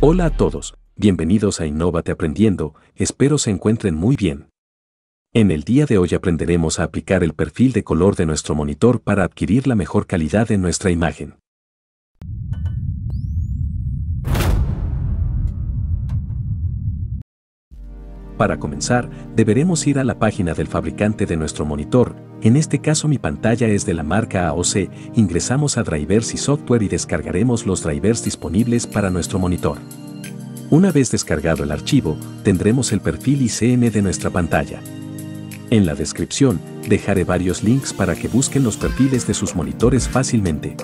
Hola a todos, bienvenidos a Innovate Aprendiendo, espero se encuentren muy bien. En el día de hoy aprenderemos a aplicar el perfil de color de nuestro monitor para adquirir la mejor calidad en nuestra imagen. Para comenzar, deberemos ir a la página del fabricante de nuestro monitor, en este caso mi pantalla es de la marca AOC, ingresamos a Drivers y Software y descargaremos los drivers disponibles para nuestro monitor. Una vez descargado el archivo, tendremos el perfil ICM de nuestra pantalla. En la descripción, dejaré varios links para que busquen los perfiles de sus monitores fácilmente.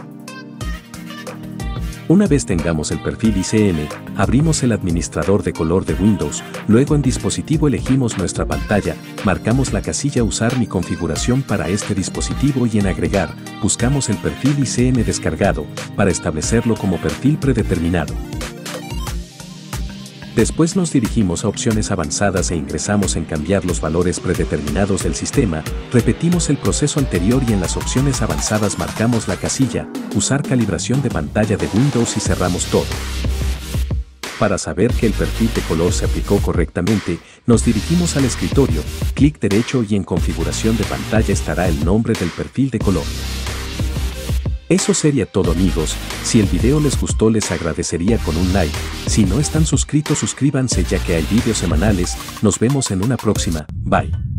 Una vez tengamos el perfil ICM, abrimos el administrador de color de Windows, luego en dispositivo elegimos nuestra pantalla, marcamos la casilla Usar mi configuración para este dispositivo y en Agregar, buscamos el perfil ICM descargado, para establecerlo como perfil predeterminado. Después nos dirigimos a opciones avanzadas e ingresamos en cambiar los valores predeterminados del sistema, repetimos el proceso anterior y en las opciones avanzadas marcamos la casilla, usar calibración de pantalla de Windows y cerramos todo. Para saber que el perfil de color se aplicó correctamente, nos dirigimos al escritorio, clic derecho y en configuración de pantalla estará el nombre del perfil de color. Eso sería todo amigos, si el video les gustó les agradecería con un like, si no están suscritos suscríbanse ya que hay vídeos semanales, nos vemos en una próxima, bye.